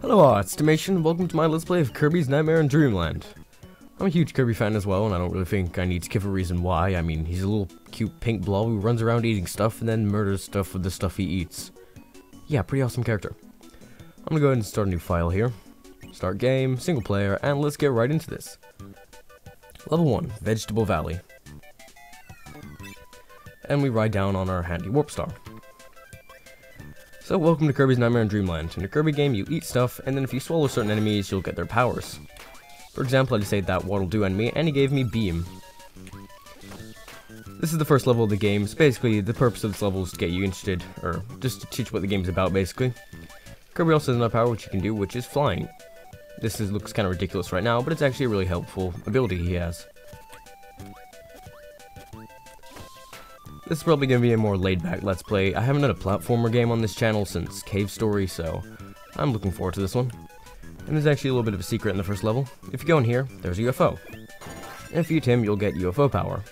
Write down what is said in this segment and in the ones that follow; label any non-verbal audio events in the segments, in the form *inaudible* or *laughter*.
Hello Artstimation, welcome to my Let's Play of Kirby's Nightmare in Dreamland. I'm a huge Kirby fan as well, and I don't really think I need to give a reason why. I mean, he's a little cute pink blob who runs around eating stuff and then murders stuff with the stuff he eats. Yeah, pretty awesome character. I'm gonna go ahead and start a new file here. Start game, single player, and let's get right into this. Level 1, Vegetable Valley. And we ride down on our handy Warp Star. So welcome to Kirby's Nightmare in Dreamland. In a Kirby game, you eat stuff, and then if you swallow certain enemies, you'll get their powers. For example, I just ate that Waddle Doo enemy, and he gave me Beam. This is the first level of the game, so basically the purpose of this level is to get you interested, or just to teach what the game's about, basically. Kirby also has another power which you can do, which is flying. This is, looks kind of ridiculous right now, but it's actually a really helpful ability he has. This is probably going to be a more laid-back Let's Play. I haven't done a platformer game on this channel since Cave Story, so I'm looking forward to this one. And there's actually a little bit of a secret in the first level. If you go in here, there's a UFO. And if you eat him, you'll get UFO power.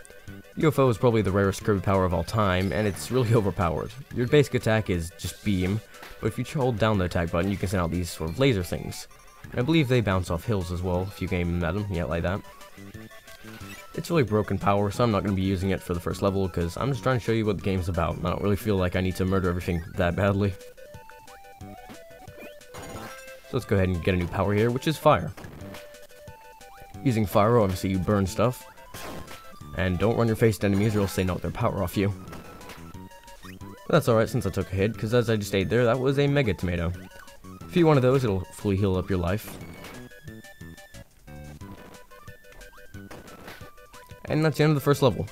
UFO is probably the rarest Kirby power of all time, and it's really *laughs* overpowered. Your basic attack is just beam, but if you hold down the attack button, you can send out these sort of laser things. I believe they bounce off hills as well, if you aim at them, yeah, like that. It's really broken power, so I'm not going to be using it for the first level, because I'm just trying to show you what the game's about. I don't really feel like I need to murder everything that badly. So let's go ahead and get a new power here, which is fire. Using fire, obviously you burn stuff. And don't run your face to enemies or else they knock their power off you. But that's alright since I took a hit, because as I just ate there, that was a Mega Tomato. If you eat one of those, it'll fully heal up your life. And that's the end of the first level.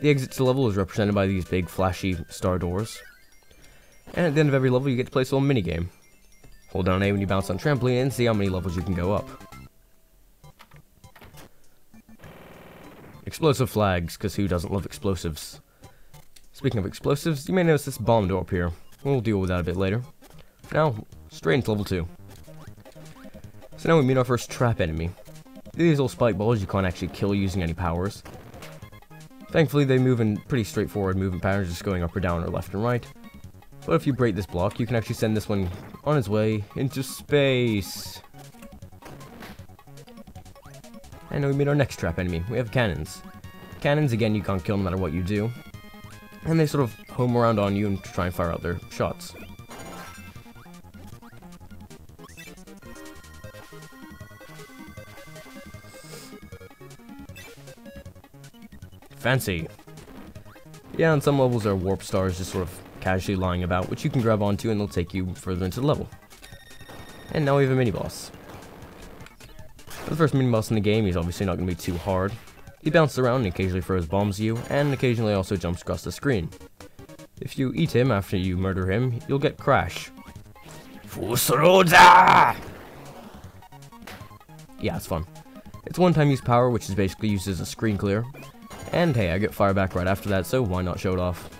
The exit to the level is represented by these big flashy star doors. And at the end of every level you get to play a little mini game. Hold down A when you bounce on trampoline and see how many levels you can go up. Explosive flags, because who doesn't love explosives? Speaking of explosives, you may notice this bomb door up here. We'll deal with that a bit later. Now, straight into level 2. So now we meet our first trap enemy. These little spike balls you can't actually kill using any powers. Thankfully, they move in pretty straightforward movement patterns, just going up or down or left and right. But if you break this block, you can actually send this one on its way into space. And we meet our next trap enemy. We have cannons. Cannons, again, you can't kill no matter what you do. And they sort of home around on you and try and fire out their shots. Fancy. Yeah, on some levels there are warp stars just sort of casually lying about, which you can grab onto and they'll take you further into the level. And now we have a mini-boss. The first mini-boss in the game, he's obviously not going to be too hard. He bounces around and occasionally throws bombs at you, and occasionally also jumps across the screen. If you eat him after you murder him, you'll get Crash. Fus Ro Dah! Yeah, it's fun. It's one-time use power, which is basically used as a screen clear, and hey, I get fire back right after that, so why not show it off?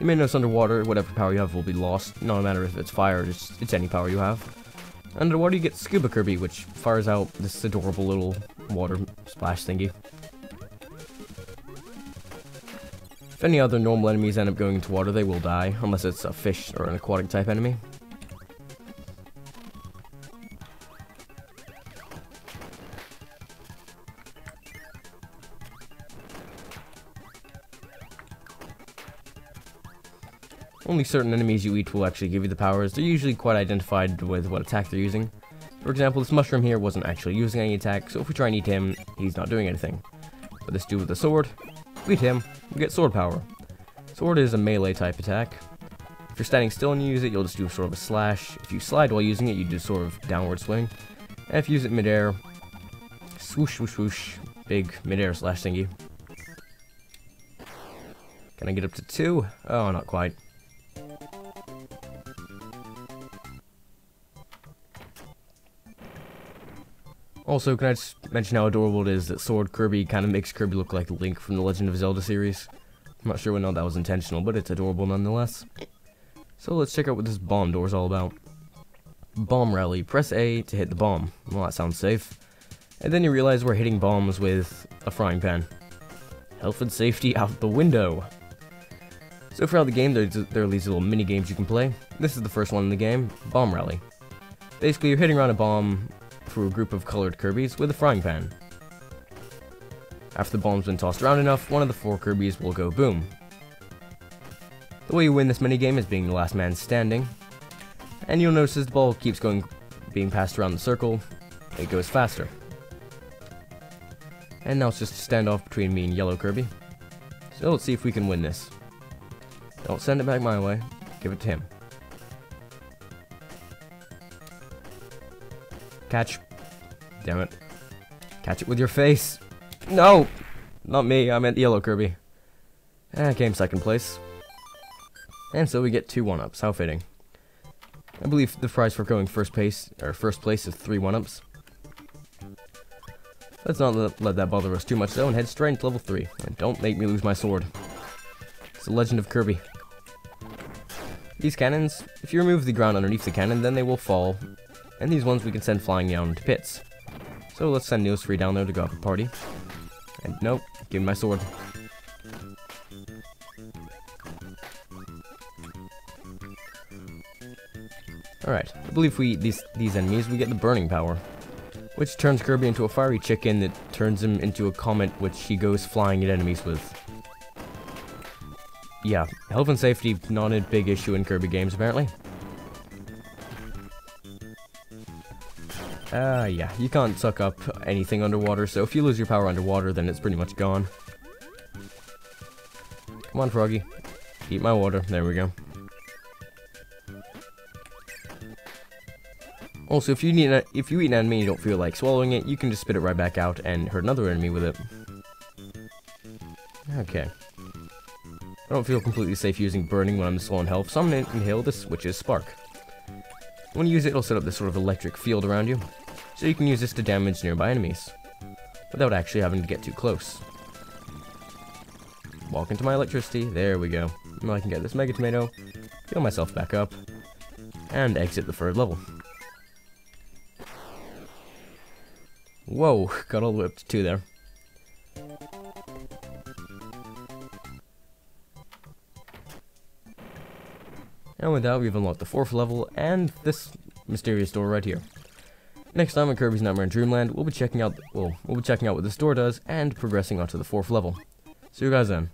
You may notice underwater, whatever power you have will be lost, no matter if it's fire, it's, it's any power you have. Underwater you get Scuba Kirby, which fires out this adorable little water splash thingy. If any other normal enemies end up going into water, they will die, unless it's a fish or an aquatic type enemy. Only certain enemies you eat will actually give you the powers. They're usually quite identified with what attack they're using. For example, this mushroom here wasn't actually using any attack, so if we try and eat him, he's not doing anything. But this dude with the sword, we eat him, we get sword power. Sword is a melee type attack. If you're standing still and you use it, you'll just do sort of a slash. If you slide while using it, you do sort of downward swing. And if you use it midair, swoosh, swoosh, swoosh, big midair slash thingy. Can I get up to two? Oh, not quite. Also, can I just mention how adorable it is that Sword Kirby kind of makes Kirby look like Link from the Legend of Zelda series? I'm not sure whether that was intentional, but it's adorable nonetheless. So let's check out what this bomb door is all about. Bomb rally. Press A to hit the bomb. Well, that sounds safe. And then you realize we're hitting bombs with a frying pan. Health and safety out the window. So throughout the game, there's, there are these little mini games you can play. This is the first one in the game, Bomb Rally. Basically, you're hitting around a bomb through a group of colored Kirby's with a frying pan. After the bomb's been tossed around enough, one of the four Kirby's will go boom. The way you win this minigame is being the last man standing, and you'll notice as the ball keeps going, being passed around the circle, it goes faster. And now it's just a standoff between me and Yellow Kirby. So let's see if we can win this. Don't send it back my way, give it to him. Catch. Damn it. Catch it with your face. No! Not me, I meant Yellow Kirby. Eh, I came second place. And so we get two one-ups, how fitting. I believe the prize for going first place, or first place is three one-ups. Let's not let, let, that bother us too much though, and head straight into level 3. And don't make me lose my sword. It's the legend of Kirby. These cannons, if you remove the ground underneath the cannon, then they will fall. And these ones we can send flying down into pits. So let's send Neos 3 down there to go up a party. And nope, give me my sword. Alright, I believe we these these enemies, we get the burning power. Which turns Kirby into a fiery chicken that turns him into a comet which he goes flying at enemies with. Yeah, health and safety not a big issue in Kirby games apparently. Ah, uh, yeah, you can't suck up anything underwater, so if you lose your power underwater, then it's pretty much gone. Come on, Froggy. Eat my water. There we go. Also, if you need if you eat an enemy and you don't feel like swallowing it, you can just spit it right back out and hurt another enemy with it. Okay. I don't feel completely safe using burning when I'm low on health, so I'm gonna inhale this, which is Spark. When you use it, it'll set up this sort of electric field around you, so you can use this to damage nearby enemies, without actually having to get too close. Walk into my electricity, there we go. Now I can get this Mega Tomato, heal myself back up, and exit the third level. Whoa, *laughs* got all the way up to two there. And with that, we've unlocked the fourth level and this mysterious door right here. Next time on Kirby's Nightmare in Dreamland, we'll be checking out well, we'll be checking out what this door does and progressing onto the fourth level. See you guys then.